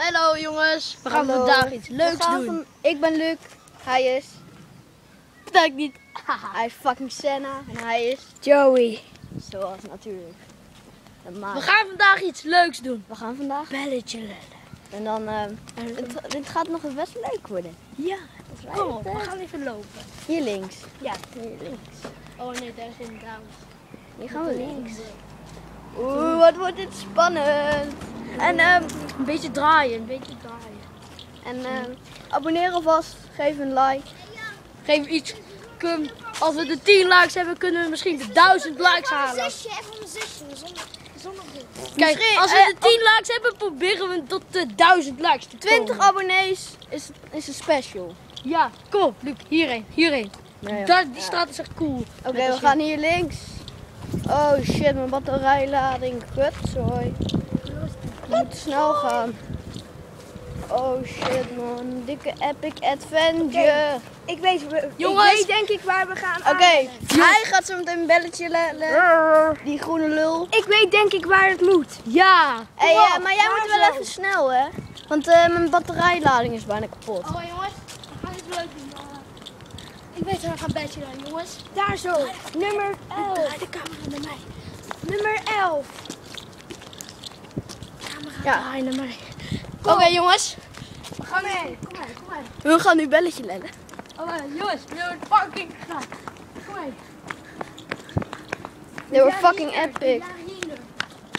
Hallo jongens, we gaan Hallo. vandaag iets leuks doen. van- ik ben Luc. Hij is. Dat ik niet. Hij is fucking Senna. En hij is. Joey. Zoals natuurlijk. We gaan vandaag iets leuks doen. We gaan vandaag. Belletje lellen. En dan. ehm, het, dit gaat nog best leuk worden. Ja, kom op, we gaan even lopen. Hier links. Ja. Hier links. Oh nee, daar is inderdaad. Hier gaan we links. Oeh, wat wordt dit spannend. En, ehm, Een beetje draaien, een beetje draaien. en ehm, abonneer alvast. Geef een like. Geef iets. Als we de 10 likes hebben, kunnen we misschien de 1000 likes halen. Even mijn zusje. Dit. Kijk, Misschien, als we eh, de 10 likes hebben, proberen we tot de 1000 likes te 20 komen. abonnees is, is een special. Ja, kom op, Luc, hierheen, hierheen. Nee, Daar, die ja. straat is echt cool. Oké, we gaan hier links. Oh shit, mijn batterijlading. Kut, sorry. We moeten snel gaan. Oh shit man, dikke epic adventure. Ik weet, we- Jongens. ik weet denk ik waar we gaan Oké, hij gaat zo meteen een belletje lellen. Die groene lul. Ik weet denk ik waar het moet. Ja. Hey, eh, maar jij moet wel zo? even snel hè. Want eh, mijn batterijlading is bijna kapot. Oh jongens, we gaan leuk doen. Eh. ik weet waar we gaan bedje dan, jongens. Daar zo. Nummer 11. Draai de camera naar mij. Nummer 11. Ja, Draai naar mij. Oké jongens. Kom mee. Kom mee. Kom mee. we gaan nu belletje lellen. Oké jongens, we hebben fucking gedaan. Kom mee. They were fucking epic. Ja, hier.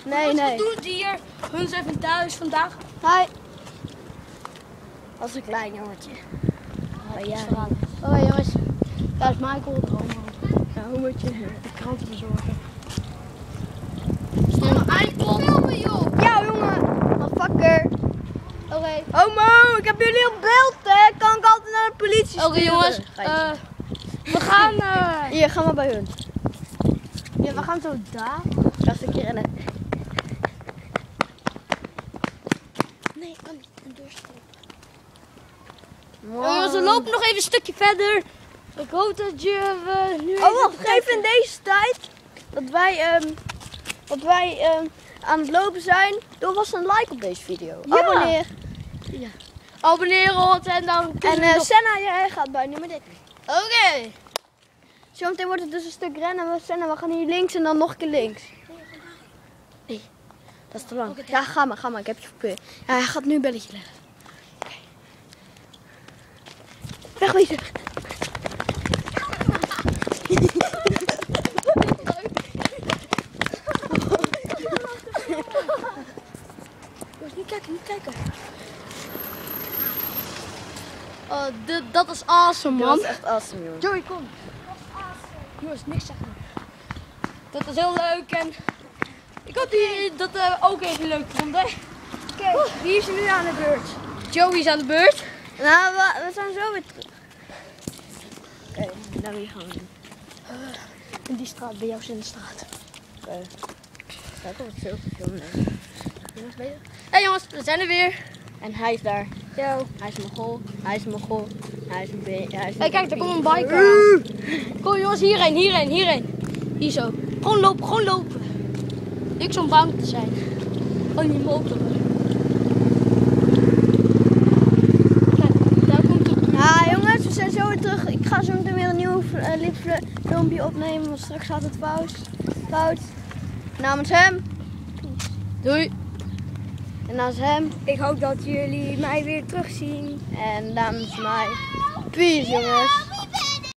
Nee, Wat nee. doet hier? Hun even thuis vandaag. Hi. Als een klein jongetje. Oh ja. Oké jongens, daar is Michael. Oh man. Ja, hoe moet je? De kranten verzorgen. Stomme iPod. Ja, jongen. Motherfucker. Oké. Homo, ik heb jullie op beeld, hè. Kan ik altijd naar de politie Oké jongens, eh, we gaan... eh, Hier, ga maar bij hun. ja, we gaan zo daar. Ga eens een keer rennen. Nee, ik kan niet. Een deur. Wow. Oh, jongens, we lopen nog even een stukje verder. Ik hoop dat je we nu. Oh, wacht. Even in deze tijd dat wij, ehm, dat wij ehm, aan het lopen zijn. Doe vast een like op deze video. Ja. Abonneer. Hoort en dan. En nog- Senna, jij gaat bij nummer 13. Oké. Zometeen wordt het dus een stuk rennen. Senna, we gaan hier links en dan nog een keer links. Nee, dat is te lang. Ja, ga maar, ga maar. Ik heb je verkeerd. Ja, hij gaat nu een belletje leggen. Oké. Wegwezen. Jongens, niet kijken, niet kijken. Oh, dit, dat is awesome, Dat man. is echt awesome, jongen. Joey, kom. Jongens, niks zeggen. Dat is heel leuk en ik hoop dat jullie dat eh, ook even leuk vonden. Oké, wie is er nu aan de beurt? Joey is aan de beurt. Nou, we, we zijn zo weer terug. Nou wie gaan we doen? In die straat, bij jou in de straat. Oké. Kijk het zo filmen. Jongens, ben je? Hé jongens, we zijn er weer. En hij is daar. Yo. Hij is Mogol. Hij is Mogol. Hij is een be- hij is Hé, kijk, daar komt een biker aan. Kom jongens, hierheen, hierheen, hierheen. Hier zo. Gewoon lopen, gewoon lopen. Niks om bang te zijn. Gewoon die motor. Kijk, daar komt de... Ja, jongens, we zijn zo weer terug. Ik ga zo meteen weer een nieuw uh, filmpje opnemen, want straks gaat het fout. Fout. Namens hem Doei. en namens hem Ik hoop dat jullie mij weer terugzien. en namens mij. Peace, jongens.